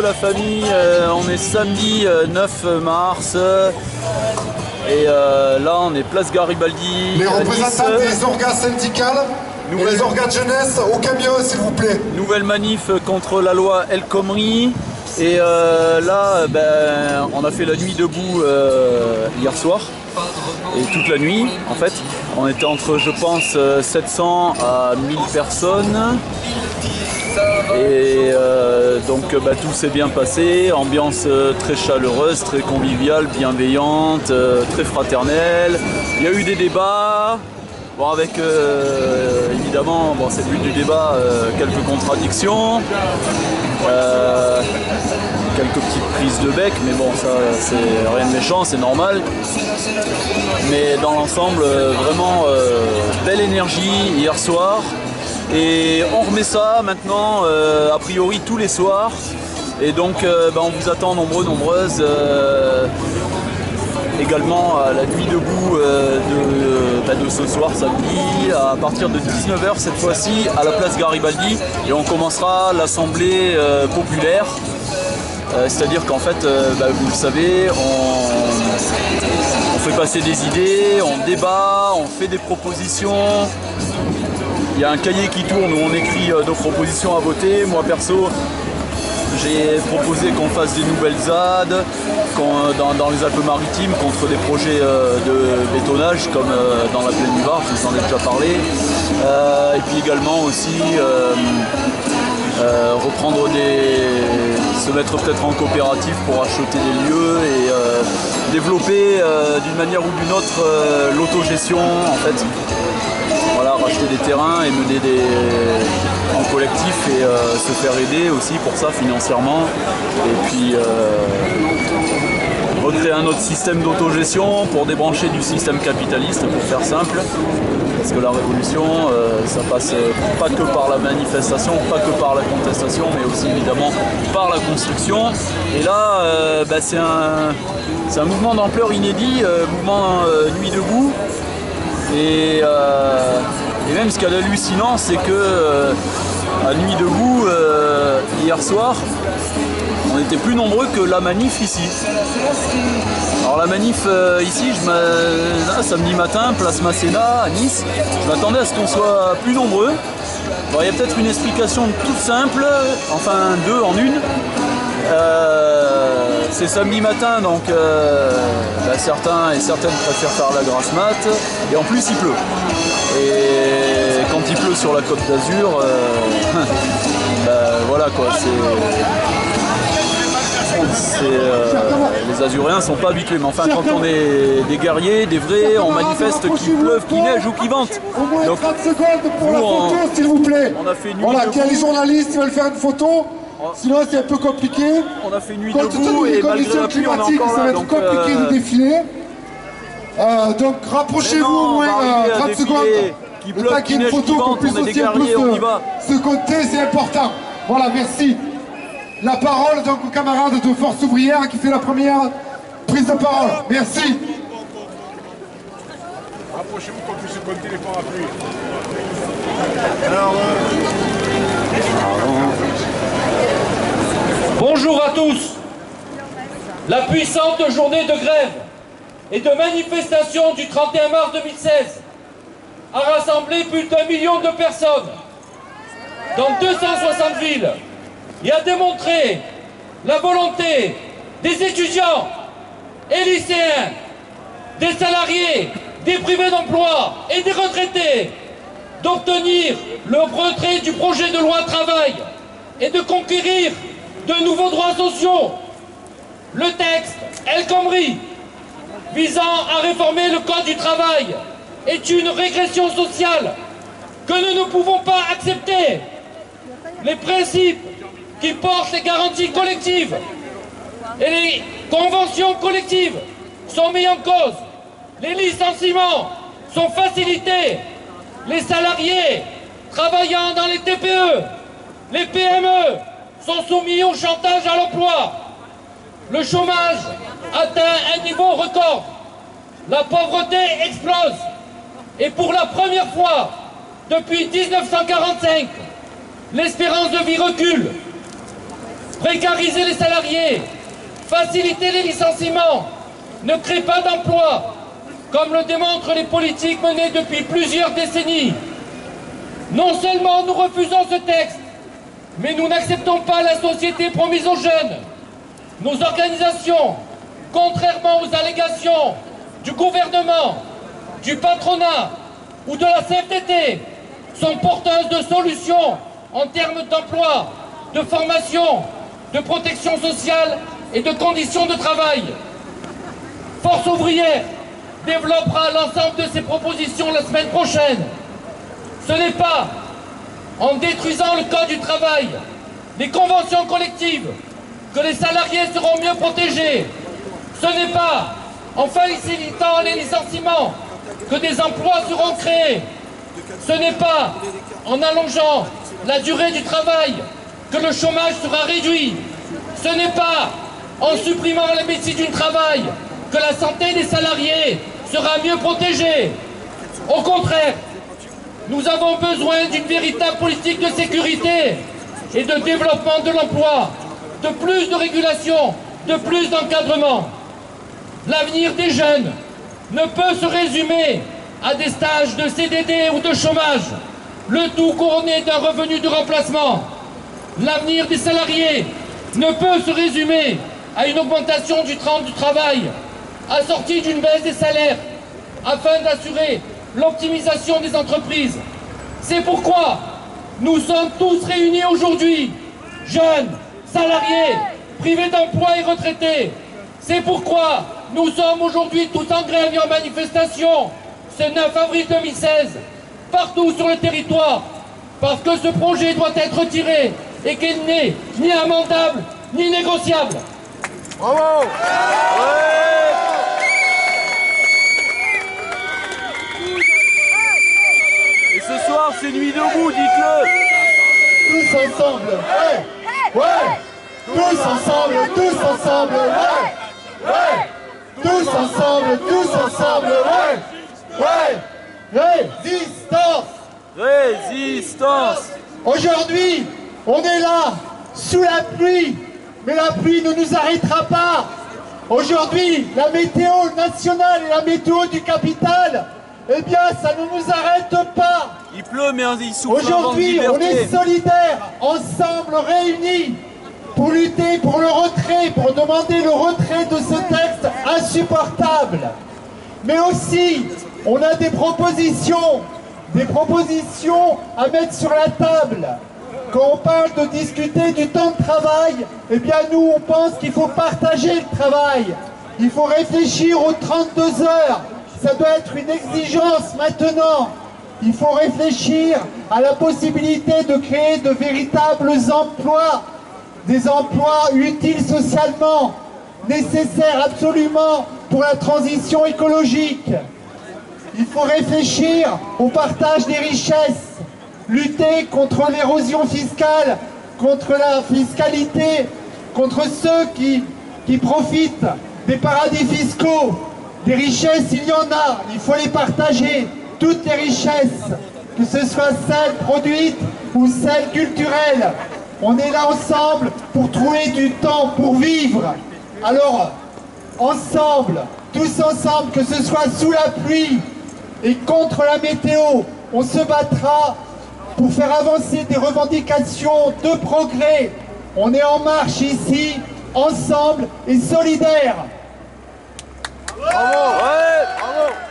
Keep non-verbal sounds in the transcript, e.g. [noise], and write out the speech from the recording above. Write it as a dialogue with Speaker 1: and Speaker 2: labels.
Speaker 1: Hello la famille, euh, on est samedi euh, 9 mars et euh, là on est place Garibaldi.
Speaker 2: Les représentants des organes syndicales et
Speaker 1: Nouvelle-
Speaker 2: les organes jeunesse au camion s'il vous plaît.
Speaker 1: Nouvelle manif contre la loi El Khomri. Et euh, là, ben, on a fait la nuit debout euh, hier soir. Et toute la nuit, en fait. On était entre, je pense, euh, 700 à 1000 personnes. Et euh, donc bah, tout s'est bien passé, ambiance euh, très chaleureuse, très conviviale, bienveillante, euh, très fraternelle. Il y a eu des débats, bon, avec euh, évidemment, bon, c'est le but du débat, euh, quelques contradictions, euh, quelques petites prises de bec, mais bon ça c'est rien de méchant, c'est normal. Mais dans l'ensemble, euh, vraiment euh, belle énergie hier soir. Et on remet ça maintenant, euh, a priori tous les soirs. Et donc euh, ben, on vous attend nombreux, nombreuses. euh, également à la nuit debout de, ben, de ce soir samedi à partir de 19h cette fois-ci à la place Garibaldi et on commencera l'assemblée populaire c'est-à-dire qu'en fait ben, vous le savez on fait passer des idées, on débat, on fait des propositions il y a un cahier qui tourne où on écrit euh, nos propositions à voter. Moi perso, j'ai proposé qu'on fasse des nouvelles ZAD euh, dans, les Alpes-Maritimes contre des projets euh, de bétonnage comme dans la plaine du Var, je vous en ai déjà parlé. Et puis également aussi reprendre des. se mettre peut-être en coopérative pour acheter des lieux et développer d'une manière ou d'une autre l'autogestion en fait racheter des terrains et mener des en collectif et euh, se faire aider aussi pour ça financièrement. Et puis euh, recréer un autre système d'autogestion pour débrancher du système capitaliste pour faire simple. Parce que la révolution, euh, ça passe pas que par la manifestation, pas que par la contestation, mais aussi évidemment par la construction. Et là, euh, bah, c'est un, mouvement d'ampleur inédit, mouvement Nuit debout. Et, et même ce qui est hallucinant, c'est que euh, à Nuit debout, euh, hier soir, on était plus nombreux que la manif ici. Alors la manif euh, ici, je samedi matin, place Masséna à Nice, je m'attendais à ce qu'on soit plus nombreux. Bon, il y a peut-être une explication toute simple, enfin deux en une. C'est samedi matin, donc bah, certains et certaines préfèrent faire la grasse mat, et en plus il pleut. Et quand il pleut sur la côte d'Azur, euh, [laughs] bah, voilà quoi, c'est. euh, les Azuréens sont pas habitués, mais enfin quand on est des guerriers, des vrais, on manifeste qu'il pleuve, qu'il neige ou qu'il vente.
Speaker 2: Au moins
Speaker 1: Donc
Speaker 2: 30 secondes pour la photo s'il vous plaît.
Speaker 1: on a fait nuit
Speaker 2: Voilà, qu'il y a les journalistes qui veulent faire une photo. Sinon c'est un peu compliqué.
Speaker 1: on a fait nuit
Speaker 2: Compte
Speaker 1: debout et malgré la pluie on est encore
Speaker 2: ça va
Speaker 1: là.
Speaker 2: être
Speaker 1: Donc,
Speaker 2: compliqué
Speaker 1: euh,
Speaker 2: de défiler. Euh, donc rapprochez-vous au
Speaker 1: on
Speaker 2: moins
Speaker 1: va
Speaker 2: euh,
Speaker 1: arriver à
Speaker 2: 30
Speaker 1: défiler.
Speaker 2: secondes.
Speaker 1: Qu'il
Speaker 2: Le
Speaker 1: pleuve,
Speaker 2: temps qu'il y ait une photo qu'on puisse aussi un peu se,
Speaker 1: va.
Speaker 2: se compter, c'est important. Voilà, merci. La parole donc au camarade de Force ouvrière qui fait la première prise de parole. Merci.
Speaker 3: Rapprochez-vous qu'on puisse compter les parapluies.
Speaker 4: Bonjour à tous. La puissante journée de grève et de manifestation du 31 mars 2016 a rassemblé plus d'un million de personnes dans 260 villes et a démontré la volonté des étudiants et lycéens, des salariés, des privés d'emploi et des retraités d'obtenir le retrait du projet de loi travail et de conquérir de nouveaux droits sociaux. Le texte El Khomri, visant à réformer le code du travail, est une régression sociale que nous ne pouvons pas accepter. Les principes qui portent les garanties collectives et les conventions collectives sont mis en cause. Les licenciements sont facilités. Les salariés travaillant dans les TPE, les PME sont soumis au chantage à l'emploi. Le chômage atteint un niveau record. La pauvreté explose. Et pour la première fois depuis 1945, l'espérance de vie recule. précariser les salariés, faciliter les licenciements, ne crée pas d'emplois, comme le démontrent les politiques menées depuis plusieurs décennies. Non seulement nous refusons ce texte, mais nous n'acceptons pas la société promise aux jeunes. Nos organisations, contrairement aux allégations du gouvernement, du patronat ou de la CFDT, sont porteuses de solutions en termes d'emploi, de formation, de protection sociale et de conditions de travail. Force ouvrière développera l'ensemble de ses propositions la semaine prochaine. Ce n'est pas en détruisant le Code du travail, les conventions collectives, que les salariés seront mieux protégés. Ce n'est pas en facilitant les licenciements que des emplois seront créés. Ce n'est pas en allongeant la durée du travail que le chômage sera réduit. Ce n'est pas en supprimant médecine du travail que la santé des salariés sera mieux protégée. Au contraire, nous avons besoin d'une véritable politique de sécurité et de développement de l'emploi, de plus de régulation, de plus d'encadrement. L'avenir des jeunes ne peut se résumer à des stages de CDD ou de chômage, le tout couronné d'un revenu de remplacement. L'avenir des salariés ne peut se résumer à une augmentation du temps du travail, assortie d'une baisse des salaires, afin d'assurer l'optimisation des entreprises. C'est pourquoi nous sommes tous réunis aujourd'hui, jeunes, salariés, privés d'emploi et retraités. C'est pourquoi nous sommes aujourd'hui tous en grève et en manifestation ce 9 avril 2016, partout sur le territoire, parce que ce projet doit être retiré et qu'il n'est ni amendable ni négociable.
Speaker 1: Bravo Et ce soir, c'est nuit debout, dites-le
Speaker 2: Tous ensemble, ouais, ouais, tous ensemble, tous ensemble, ouais, ouais, tous ensemble, tous ensemble, ouais, ouais, résistance.
Speaker 1: Résistance.
Speaker 2: Aujourd'hui, on est là, sous la pluie, mais la pluie ne nous arrêtera pas. Aujourd'hui, la météo nationale et la météo du capital, eh bien, ça ne nous arrête pas.
Speaker 1: Il pleut, mais il souffle
Speaker 2: Aujourd'hui, on est solidaires, ensemble, réunis, pour lutter pour le retrait, pour demander le retrait de ce texte insupportable. Mais aussi, on a des propositions, des propositions à mettre sur la table. Quand on parle de discuter du temps de travail, eh bien nous, on pense qu'il faut partager le travail. Il faut réfléchir aux 32 heures. Ça doit être une exigence maintenant. Il faut réfléchir à la possibilité de créer de véritables emplois, des emplois utiles socialement, nécessaires absolument pour la transition écologique. Il faut réfléchir au partage des richesses, lutter contre l'érosion fiscale, contre la fiscalité, contre ceux qui, profitent des paradis fiscaux. Des richesses, il y en a, il faut les partager, toutes les richesses, que ce soit celles produites ou celles culturelles. On est là ensemble pour trouver du temps pour vivre. Alors, ensemble, tous ensemble, que ce soit sous la pluie et contre la météo, on se battra pour faire avancer des revendications de progrès. On est en marche ici, ensemble et solidaires.
Speaker 1: Bravo